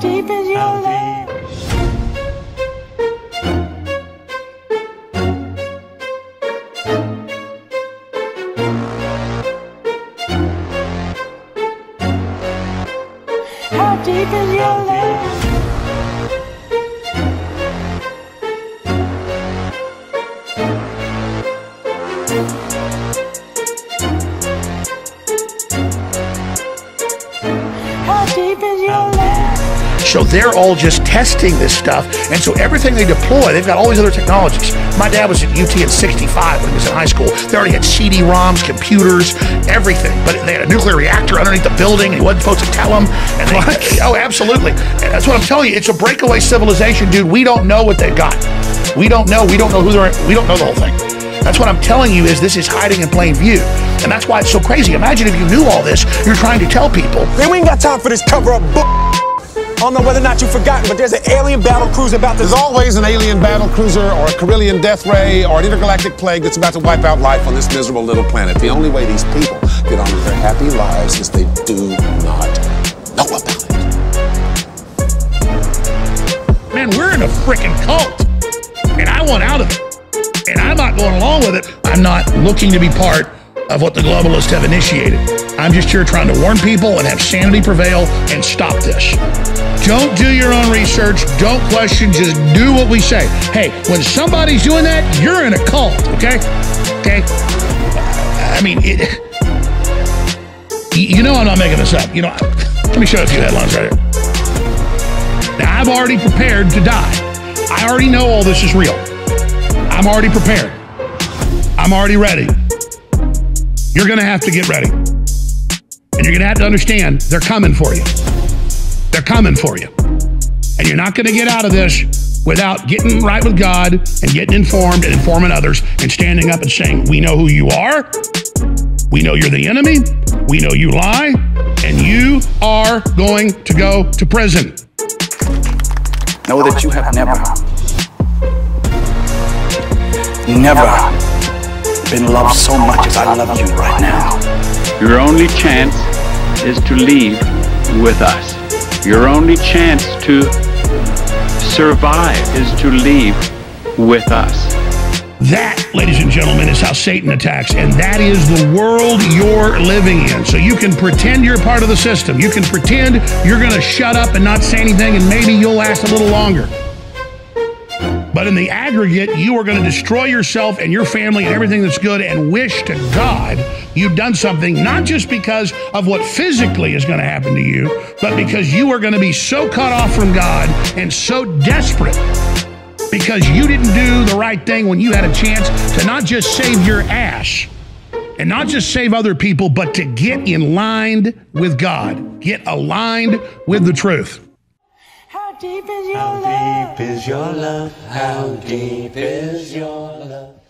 deep is your love? How deep is your love? How deep is your love? So they're all just testing this stuff. And so everything they deploy, they've got all these other technologies. My dad was at UT in 65 when he was in high school. They already had CD-ROMs, computers, everything. But they had a nuclear reactor underneath the building and he wasn't supposed to tell them. And they, oh, absolutely. And that's what I'm telling you. It's a breakaway civilization, dude. We don't know what they've got. We don't know. We don't know who they're, we don't know the whole thing. That's what I'm telling you is this is hiding in plain view. And that's why it's so crazy. Imagine if you knew all this, you're trying to tell people. Man, we ain't got time for this cover up book. I don't know whether or not you've forgotten, but there's an alien battle cruiser about to. There's always an alien battle cruiser or a Carillion death ray or an intergalactic plague that's about to wipe out life on this miserable little planet. The only way these people get on with their happy lives is they do not know about it. man, we're in a freaking cult. And I want out of it. And I'm not going along with it. I'm not looking to be part of what the globalists have initiated. I'm just here trying to warn people and have sanity prevail and stop this. Don't do your own research. Don't question. Just do what we say. Hey, when somebody's doing that, you're in a cult, okay? Okay? I mean, it. You know I'm not making this up. You know, let me show you a few headlines right here. Now, I've already prepared to die. I already know all this is real. I'm already prepared. I'm already ready. You're going to have to get ready. And you're going to have to understand they're coming for you. They're coming for you. And you're not going to get out of this without getting right with God and getting informed and informing others and standing up and saying, We know who you are. We know you're the enemy. We know you lie. And you are going to go to prison. Know that you have never, never been loved so much as I love you right now. Your only chance is to leave with us. Your only chance to survive is to leave with us. That, ladies and gentlemen, is how Satan attacks. And that is the world you're living in. So you can pretend you're part of the system. You can pretend you're going to shut up and not say anything, and maybe you'll last a little longer. But in the aggregate, you are going to destroy yourself and your family and everything that's good and wish to God you've done something, not just because of what physically is going to happen to you, but because you are going to be so cut off from God and so desperate because you didn't do the right thing when you had a chance to not just save your ass and not just save other people, but to get in line with God, get aligned with the truth. How deep is your love? is your love? How deep is your love?